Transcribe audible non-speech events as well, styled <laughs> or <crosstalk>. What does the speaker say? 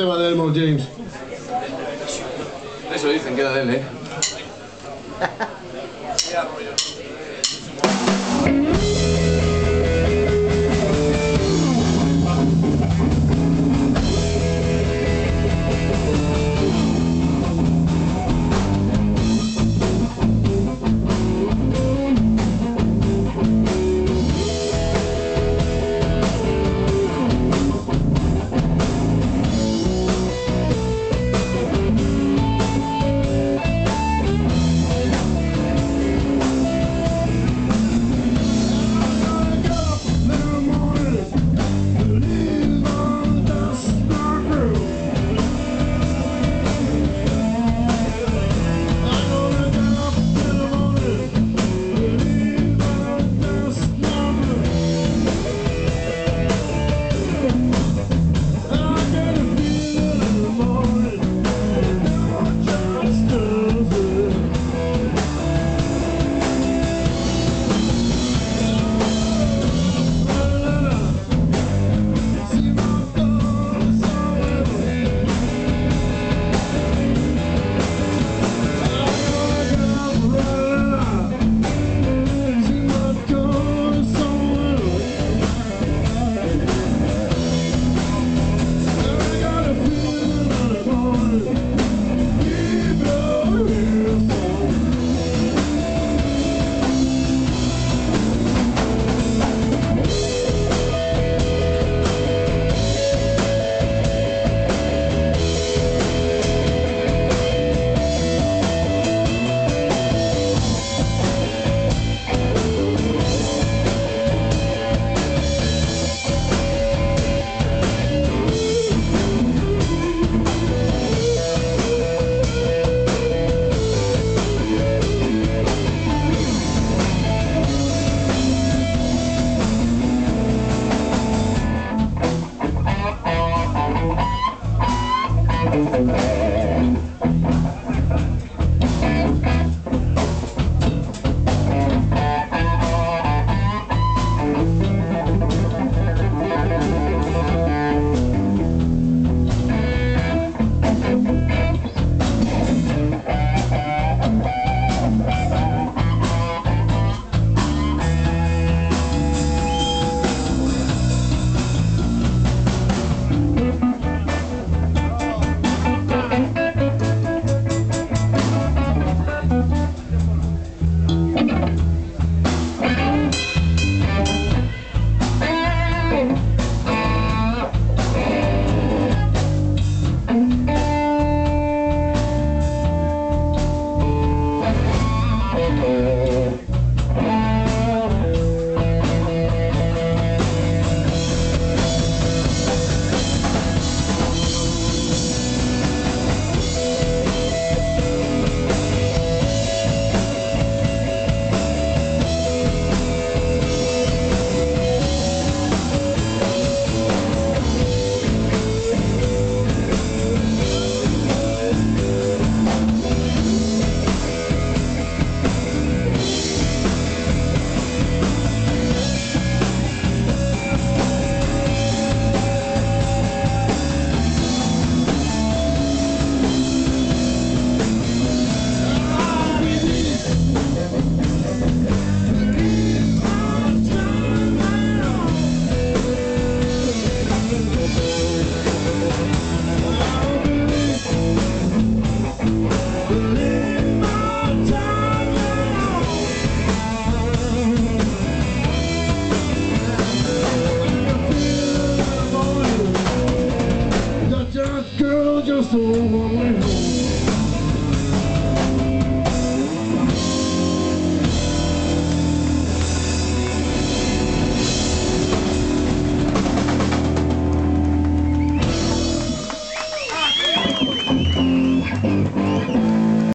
tema de Elmore James. Eso dicen que era de él, ¿eh? <laughs> more. So on my home.